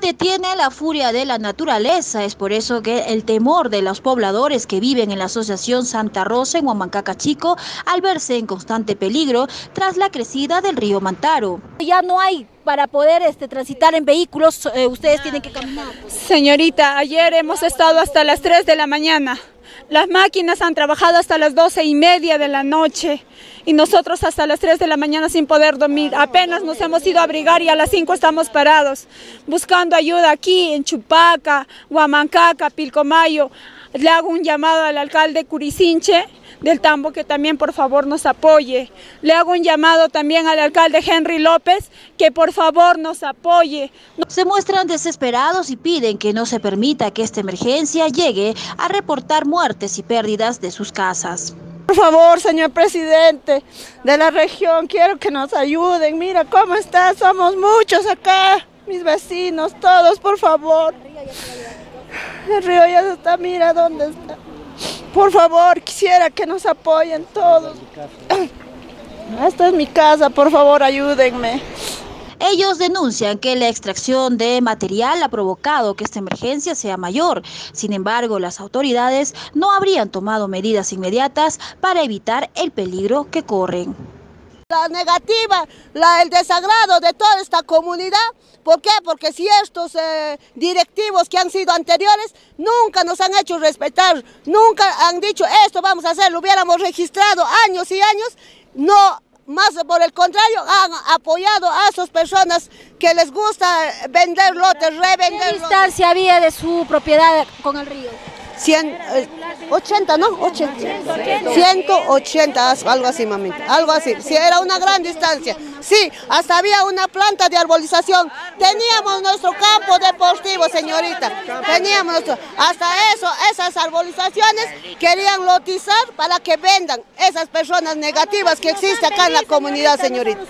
detiene la furia de la naturaleza. Es por eso que el temor de los pobladores que viven en la Asociación Santa Rosa en Huamancaca Chico al verse en constante peligro tras la crecida del río Mantaro. Ya no hay para poder este, transitar en vehículos, eh, ustedes tienen que caminar. Señorita, ayer hemos estado hasta las 3 de la mañana. Las máquinas han trabajado hasta las 12 y media de la noche y nosotros hasta las 3 de la mañana sin poder dormir. Apenas nos hemos ido a abrigar y a las 5 estamos parados, buscando ayuda aquí en Chupaca, Huamancaca, Pilcomayo. Le hago un llamado al alcalde Curicinche del Tambo que también por favor nos apoye. Le hago un llamado también al alcalde Henry López que por favor nos apoye. Se muestran desesperados y piden que no se permita que esta emergencia llegue a reportar muertes y pérdidas de sus casas. Por favor, señor presidente de la región, quiero que nos ayuden. Mira cómo está, somos muchos acá, mis vecinos, todos, por favor. El río ya está, mira dónde está. Por favor, quisiera que nos apoyen todos. Esta es mi casa, por favor, ayúdenme. Ellos denuncian que la extracción de material ha provocado que esta emergencia sea mayor. Sin embargo, las autoridades no habrían tomado medidas inmediatas para evitar el peligro que corren. La negativa, la, el desagrado de toda esta comunidad, ¿por qué? Porque si estos eh, directivos que han sido anteriores nunca nos han hecho respetar, nunca han dicho esto vamos a hacer, lo hubiéramos registrado años y años, no más por el contrario, han apoyado a esas personas que les gusta vender lotes, revender ¿Qué distancia había de su propiedad con el río? 180, ¿no? 80. 180, algo así, mamita. Algo así. Sí, era una gran distancia. Sí, hasta había una planta de arbolización. Teníamos nuestro campo deportivo, señorita. Teníamos nuestro. Hasta eso, esas arbolizaciones querían lotizar para que vendan esas personas negativas que existen acá en la comunidad, señorita.